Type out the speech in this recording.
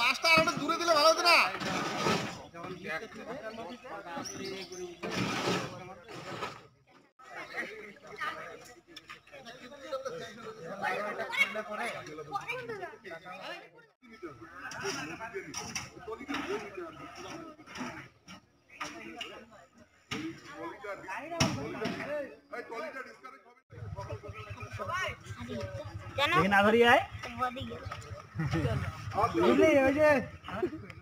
বাসটা আর একটু দূরে দিলে ভালো হতো না কেন लेकिन आधरी आए